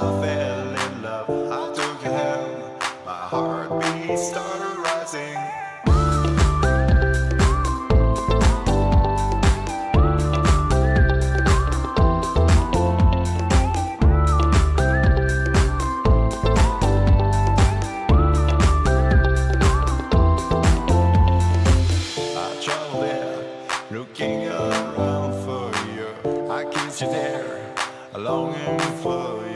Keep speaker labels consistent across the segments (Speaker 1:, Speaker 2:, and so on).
Speaker 1: fell in love, I took him, my heartbeat started rising. looking around for you. I kissed you there, longing for you.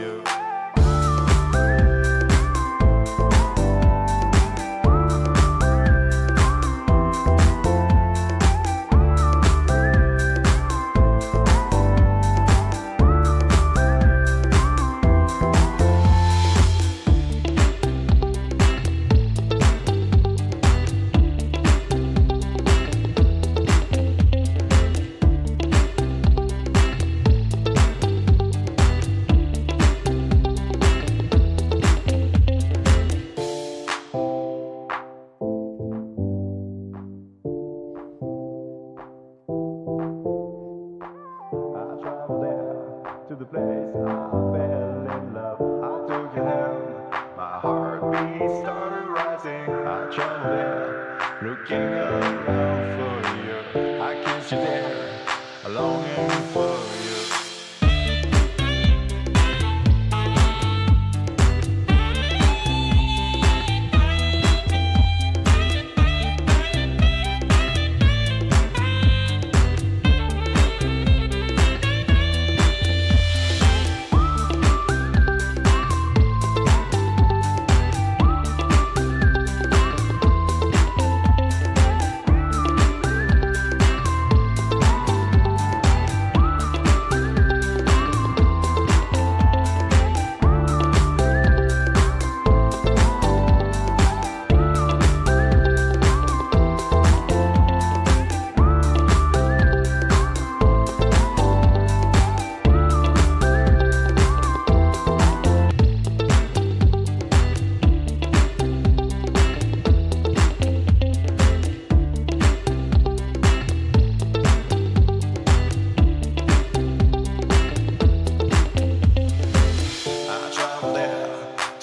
Speaker 1: the place I fell in love. I took your hand, my heartbeat started rising. I trembled, looking around for you. I kissed you there, longing for.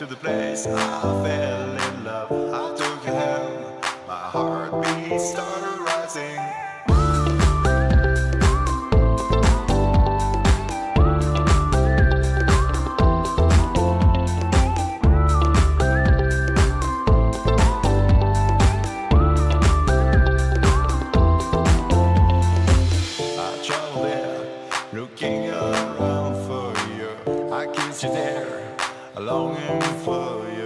Speaker 1: To the place I fell in love. I took you home, my heartbeat started rising. I traveled there, looking around for you. I kiss you there, longing for you.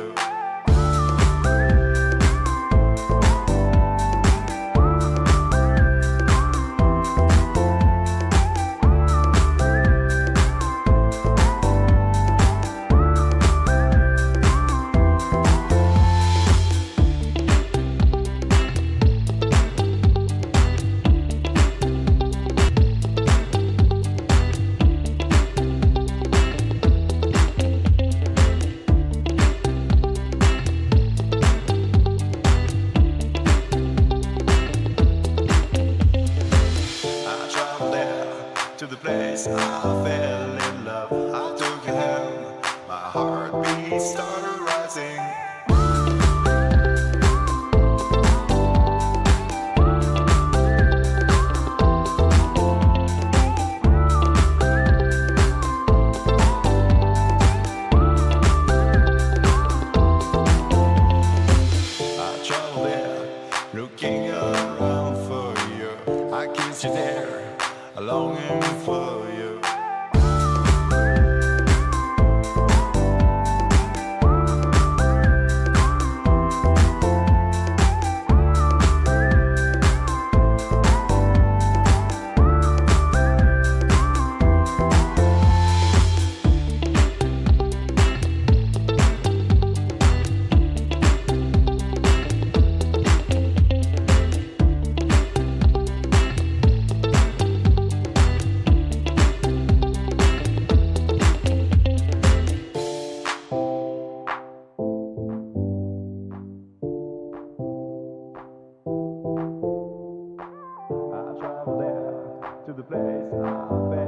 Speaker 1: I fell in love. I took you home, my heartbeat started rising. I traveled there, looking around for you. I kiss you there, longing for place